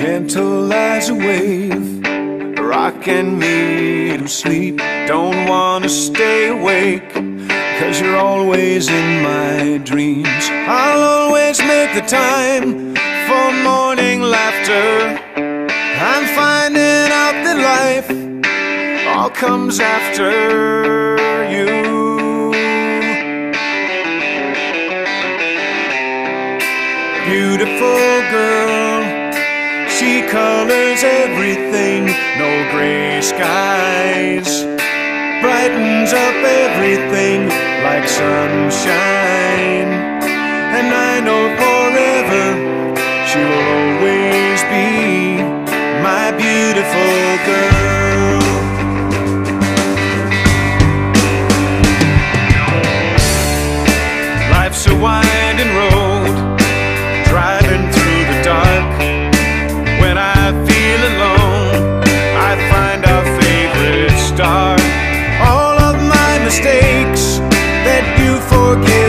gentle as a wave Rocking me to sleep. Don't wanna stay awake Cause you're always in my dreams. I'll always make the time For morning laughter. I'm finding out that life All comes after you. Beautiful girl. She colors everything, no gray skies. Brightens up everything like sunshine. And I know forever she will always be my beautiful girl. Life's a winding road. I feel alone, I find our favorite star. All of my mistakes that you forget.